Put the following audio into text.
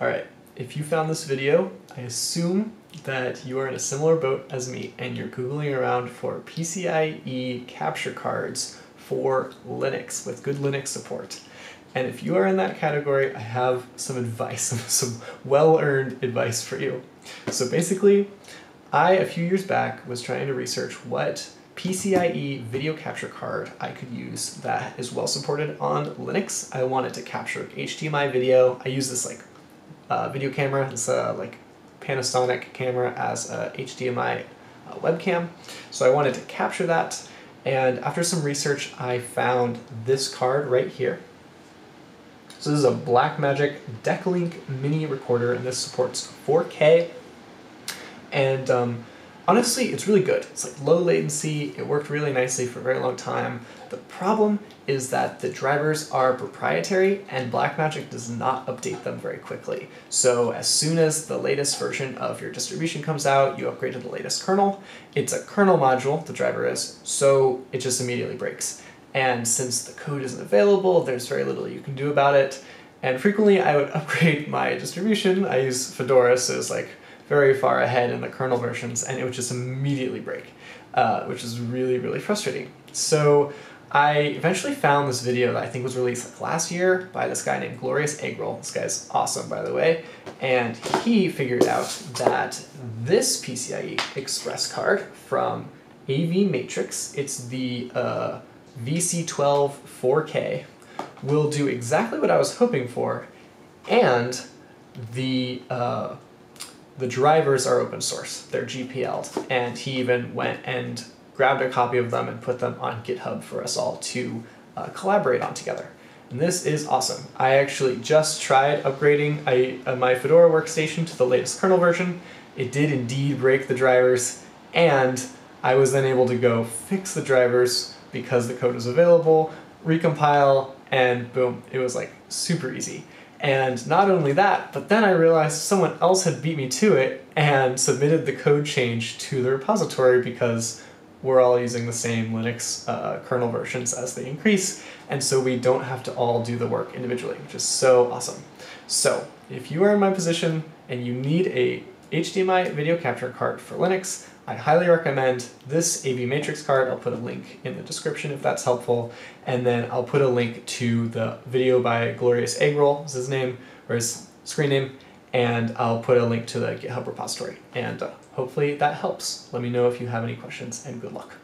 Alright, if you found this video, I assume that you are in a similar boat as me and you're Googling around for PCIe capture cards for Linux with good Linux support. And if you are in that category, I have some advice, some well-earned advice for you. So basically, I, a few years back, was trying to research what PCIe video capture card I could use that is well supported on Linux. I wanted to capture HDMI video. I use this like uh, video camera, this a like Panasonic camera as a HDMI uh, webcam. So I wanted to capture that. And after some research, I found this card right here. So this is a Blackmagic Decklink mini recorder, and this supports 4K. And um, honestly, it's really good. It's like low latency, it worked really nicely for a very long time. The problem is that the drivers are proprietary and Blackmagic does not update them very quickly. So as soon as the latest version of your distribution comes out, you upgrade to the latest kernel. It's a kernel module, the driver is, so it just immediately breaks. And since the code isn't available, there's very little you can do about it. And frequently I would upgrade my distribution. I use Fedora, so it's like very far ahead in the kernel versions, and it would just immediately break, uh, which is really, really frustrating. So I eventually found this video that I think was released like last year by this guy named Glorious Eggroll. This guy's awesome, by the way. And he figured out that this PCIe Express card from AV Matrix, it's the uh, VC12 4K will do exactly what I was hoping for, and the uh, the drivers are open source. They're GPL'd, and he even went and grabbed a copy of them and put them on GitHub for us all to uh, collaborate on together. And this is awesome. I actually just tried upgrading I, uh, my Fedora workstation to the latest kernel version. It did indeed break the drivers, and I was then able to go fix the drivers because the code was available, recompile, and boom, it was like super easy. And not only that, but then I realized someone else had beat me to it and submitted the code change to the repository because we're all using the same Linux uh, kernel versions as they increase, and so we don't have to all do the work individually, which is so awesome. So, if you are in my position and you need a HDMI video capture card for Linux, I highly recommend this AV Matrix card. I'll put a link in the description if that's helpful. And then I'll put a link to the video by Glorious Eggroll, is his name, or his screen name. And I'll put a link to the GitHub repository. And uh, hopefully that helps. Let me know if you have any questions and good luck.